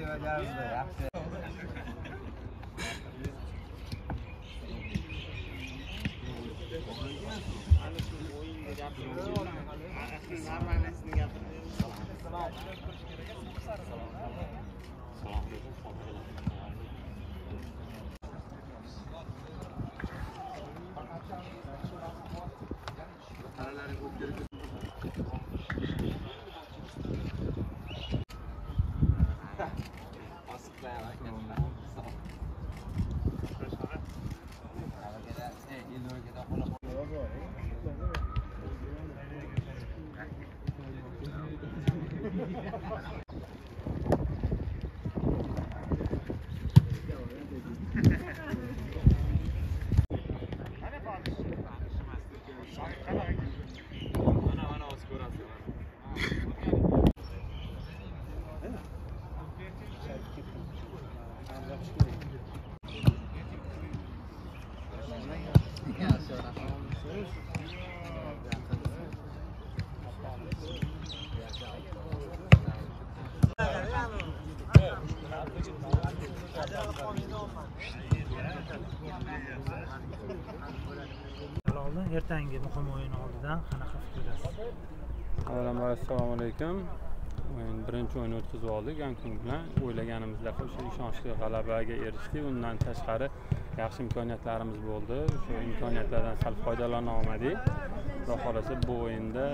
yaxshi bajaribdi yaxshi oldi yeah. Ertangi muhim o'yin oldidan qanaqa fikrdasiz avvalambor assalomu alaykum. O'yin birinchi o'yin o'tkazib oldik. Gonkong bilan o'ylaganimizdek o'sha ishonchli g'alabaga erishdik undan tashqari yaxshi imkoniyatlarimiz bo'ldi. O'sha imkoniyatlardan sal foydalana olmadik. Xudo xohlasa bu o'yinda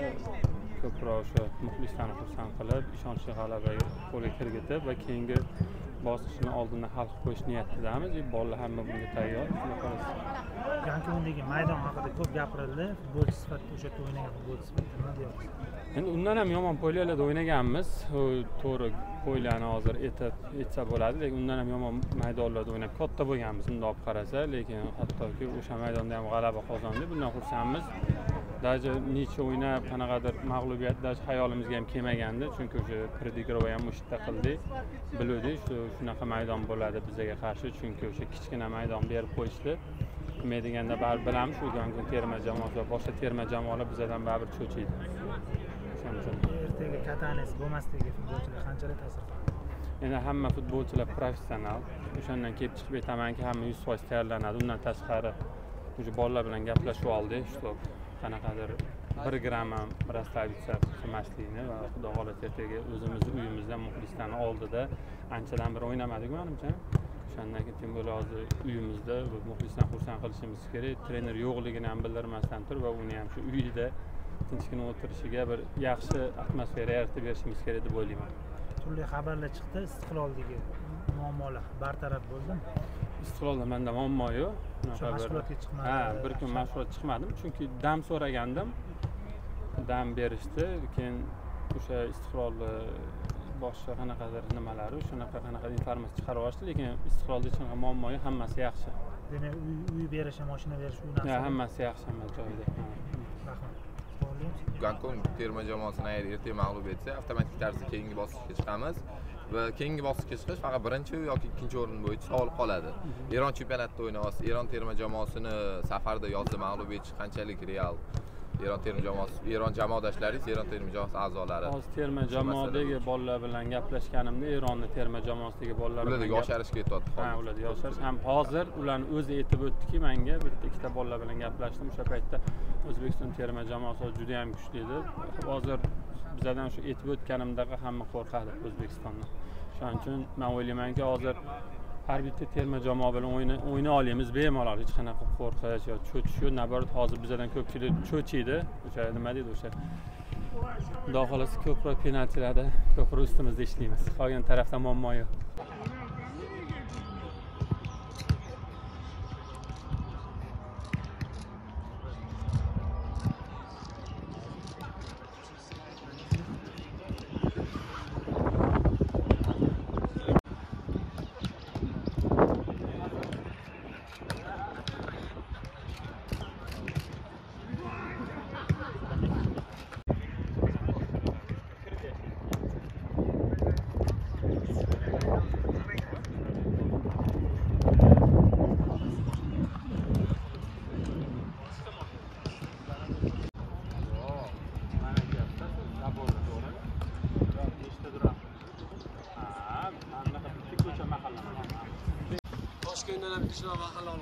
ko'proq o'sha muxlislarni xursand qilib ishonchli g'alabaga qo'lga kiritib va keyingi bosqichni oldindan hal qilib qo'yish niyatidamiz bolalar hamma bunga tayyor. Gonkongdagi maydon haqida ko'p gapirildi. Futbolchi sifatida o'sha yerda o'ynagan futbolchi sifatida nima deyapsiz? Endi undan ham yomon polyalarda o'ynaganmiz. To'g'ri poylarni hozir etib etsa bo'ladi lekin undan ham yomon maydonlarda o'ynab katta bo'lganmiz. Bundoq olib qarasa lekin hattoki o'sha maydonda ham g'alaba qozondik. Bundan xursandmiz даже necha o'ynab qanaqadir mag'lubiyat даже hayolimizga ham kelmagandi. Chunki o'sha predigrova ham o'sha yerda qildik biluvdik shu shunaqa maydon bo'ladi bizga qarshi. Chunki o'sha kichkina maydon berib qo'yishdi. Nima deganda baribir bilamiz shu gonkong terma jamoasi va boshqa terma jamoalar bizdan baribir cho'chiydi. Shuning uchun. Ertaga katanesi bo'lmasligi futbolchiga qanchalik ta'sir qiladi endi hamma futbolchilar professional. O'shandan kelib chiqib aytamanki hamma yuz foiz tayyorlanadi. Undan tashqari уже bolalar bilan gaplashib oldik что qanaqadir bir gramm ham расслабиться qilmaslikni va xudo xohlasa ertaga o'zimizni uyimizda muxlislarni oldida anchadan beri o'ynamadik manimcha. O'shandan keyin tем более hozir uyimizda muxlislarni xursand qilishimiz kerak. Trener yo'qligini ham bildirmasdan turib va uni ham shu uyida tinchgina o'tirishiga bir yaxshi atmosfera yaratib berishimiz kerak deb o'ylayman. Turli xabarlar chiqdi istiqloldagi muammolar bartaraf bo'ldimi? Istiqlolda manda muammo yo'q mashg'ulotga chiqmadi ha bir kun mashg'ulot chiqmadim chunki dam so'ragandim. Dam berishdi keyin o'sha istiqlolni boshqa qanaqadir nimalari shunaqa qanaqa informatsiya chiqarib yuborishdi lekin istiqlolda hech qanaqa muammo yo'q hammasi yaxshi. Demak uy uy berish mashina berish u Ha, narsa hammasi yaxshi hammasi joyida rahmat gonkong terma jamoasini agar ertaga mag'lub etsa avtomatik tarzda keyingi bosqichga chiqamiz va keyingi bosqichga chiqish faqat birinchi yoki ikkinchi o'rin bo'yicha sog'liq qoladi. Eron chempionatida o'ynayapsiz eron terma jamoasini safarda yozda mag'lub etish qanchalik real? Eron terma jamoasi eron jamoadoshlaringiz eron terma jamoasi a'zolari. Hozir terma jamoadagi bolalar bilan gaplashganimda eronni terma jamoasidagi bolalar ularda bilan gap- yosharish ketyapti ha ularda yosharish ham hozir ularni o'zi aytib o'tdiki manga bitta ikkita bolalar bilan gaplashdim o'sha paytda o'zbekiston terma jamoasi juda yam kuchli edi hozir bizadan shu aytib o'tganimdaqa hamma qo'rqadi o'zbekistondan. Shuning uchun man o'ylaymanki hozir har bitta terma jamoa bilan o'yna- o'ynay olamiz bemalol hech qanaqa qo'rqish yo cho'chish yo'q наоборот hozir bizadan ko'pchilik cho'chiydi o'sha nima deydi o'sha xudo xohlasa ko'proq penaltilarda ko'proq ustimizda ishlaymiz qolgan tarafda muammo yo'q. Tushgandan ham